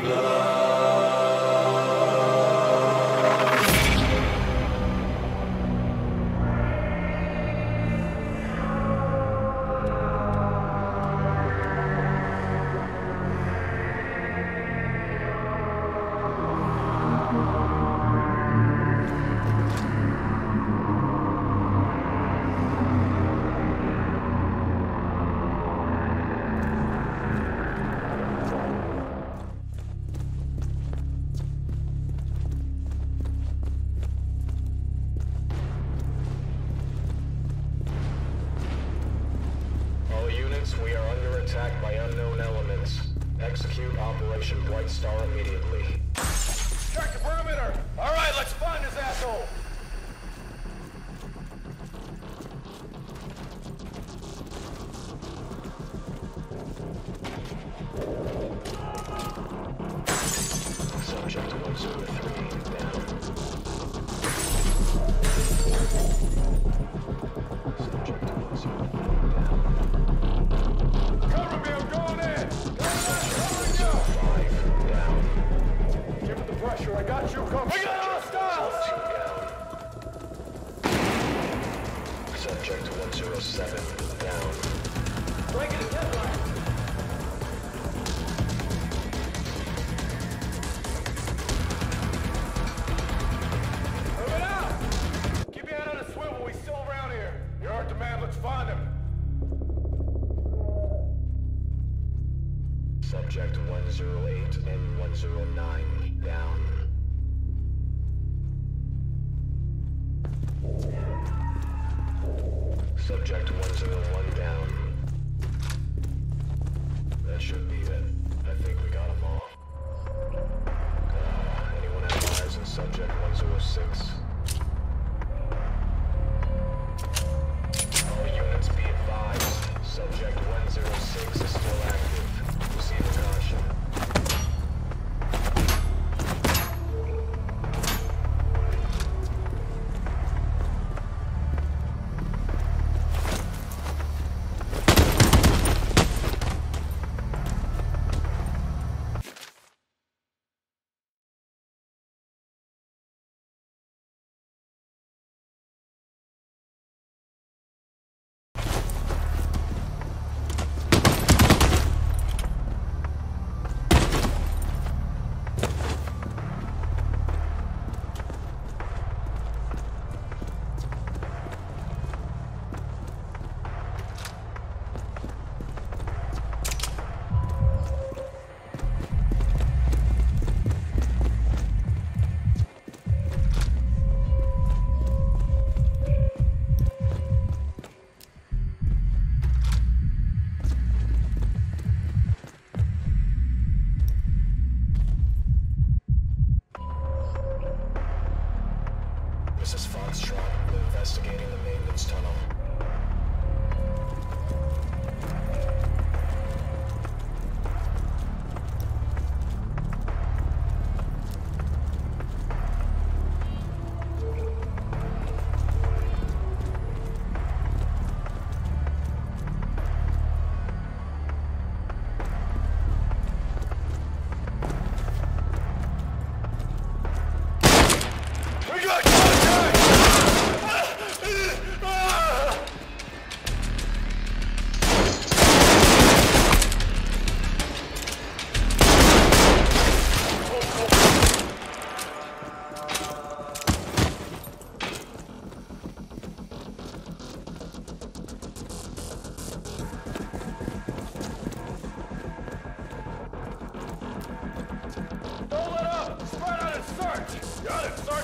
Glory. Units, we are under attack by unknown elements. Execute Operation Bright Star immediately. Check the perimeter! Alright, let's find this asshole! Subject 107 down. Breaking the deadline! Move it out! Keep your head on a swivel, we still around here. You're our demand, let's find him. Subject 108 and 109 down. Subject 101 down.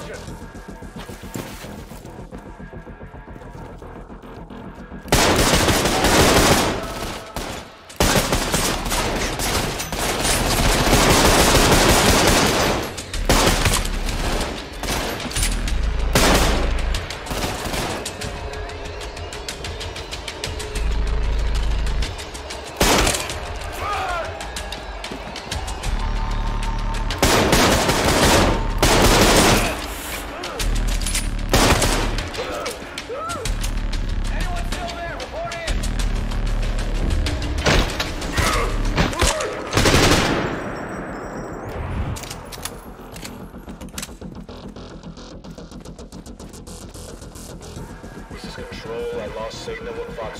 Got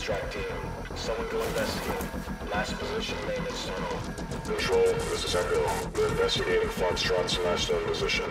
Foxtrot team. Someone go investigate. Last position, maintenance tunnel. Control, this is Echo. We're investigating Foxtrot's last known position.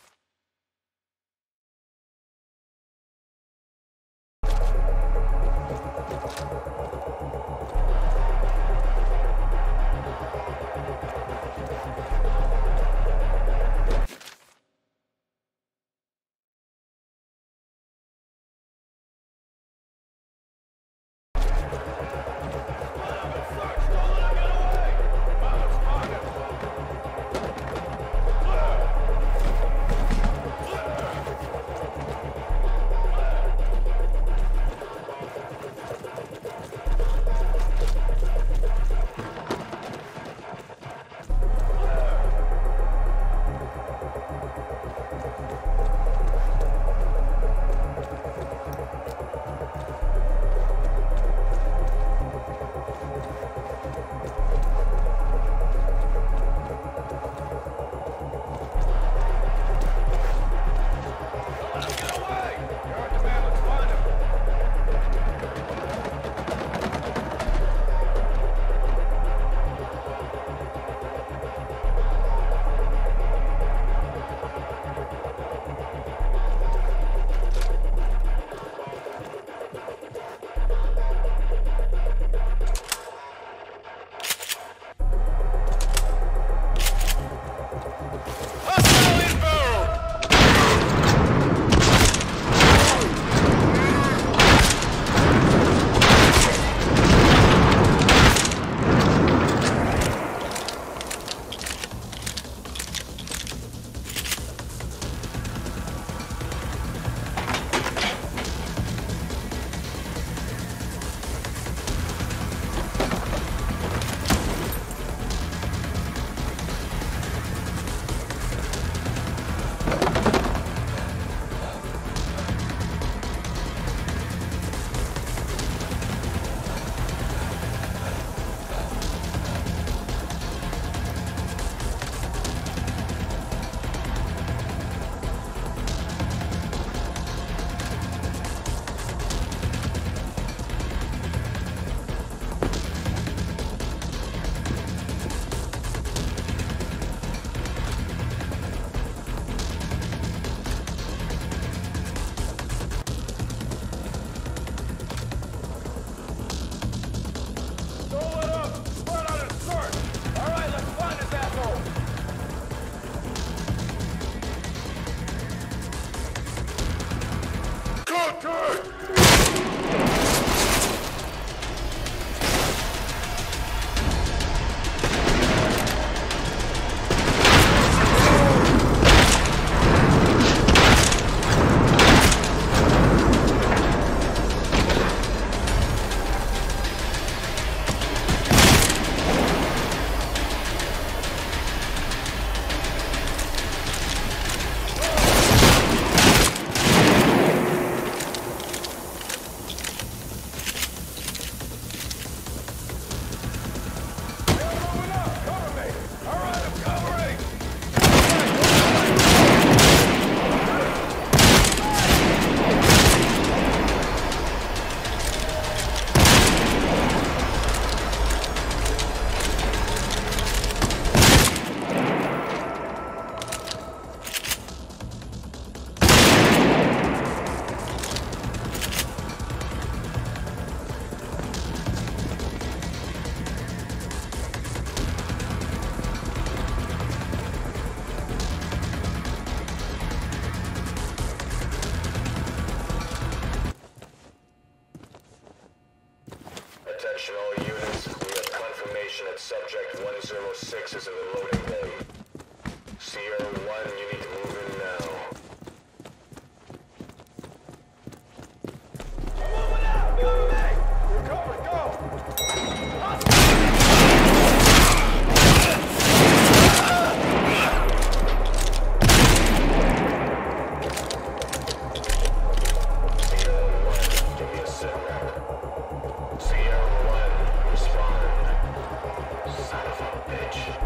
Sierra Bitch.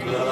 La